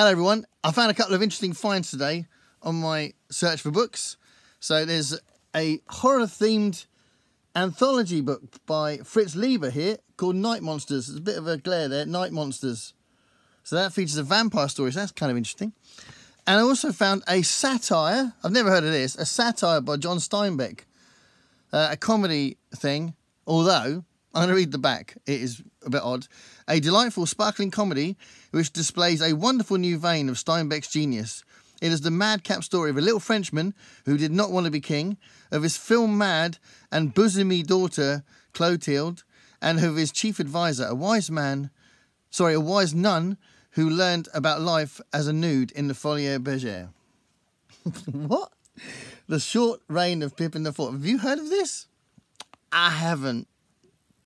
Hello, everyone. I found a couple of interesting finds today on my search for books. So there's a horror-themed anthology book by Fritz Leiber here called Night Monsters. There's a bit of a glare there, Night Monsters. So that features a vampire story, so that's kind of interesting. And I also found a satire, I've never heard of this, a satire by John Steinbeck, uh, a comedy thing, although I'm going to read the back. It is a bit odd. A delightful, sparkling comedy which displays a wonderful new vein of Steinbeck's genius. It is the madcap story of a little Frenchman who did not want to be king, of his film mad and bosomy daughter Clotilde, and of his chief advisor, a wise man, sorry, a wise nun who learned about life as a nude in the Folies Bergère. what? The short reign of Pippin the Fourth. Have you heard of this? I haven't.